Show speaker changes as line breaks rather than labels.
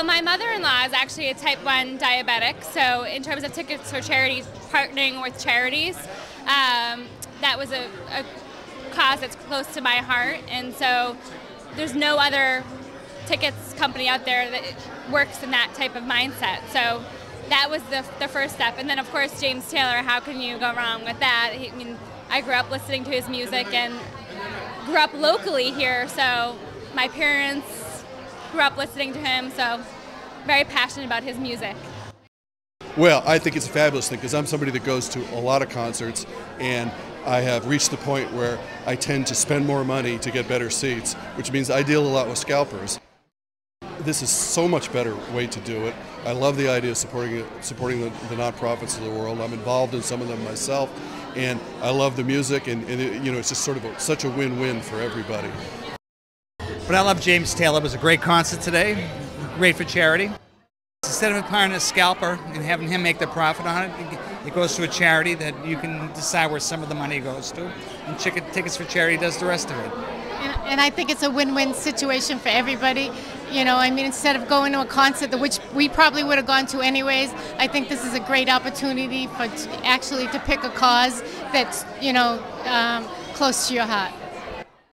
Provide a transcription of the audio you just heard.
Well, my mother-in-law is actually a type 1 diabetic, so in terms of tickets for charities, partnering with charities, um, that was a, a cause that's close to my heart, and so there's no other tickets company out there that works in that type of mindset. So that was the, the first step. And then, of course, James Taylor, how can you go wrong with that? He, I mean, I grew up listening to his music and grew up locally here, so my parents grew up listening to him, so very passionate about his music.
Well, I think it's a fabulous thing because I'm somebody that goes to a lot of concerts and I have reached the point where I tend to spend more money to get better seats, which means I deal a lot with scalpers. This is so much better way to do it. I love the idea of supporting supporting the, the nonprofits of the world. I'm involved in some of them myself, and I love the music, and, and it, you know it's just sort of a, such a win-win for everybody.
But I love James Taylor. It was a great concert today, great for charity. Instead of hiring a scalper and having him make the profit on it, it goes to a charity that you can decide where some of the money goes to. And Tickets for Charity does the rest of it.
And, and I think it's a win-win situation for everybody. You know, I mean, instead of going to a concert, which we probably would have gone to anyways, I think this is a great opportunity for actually to pick a cause that's, you know, um, close to your heart.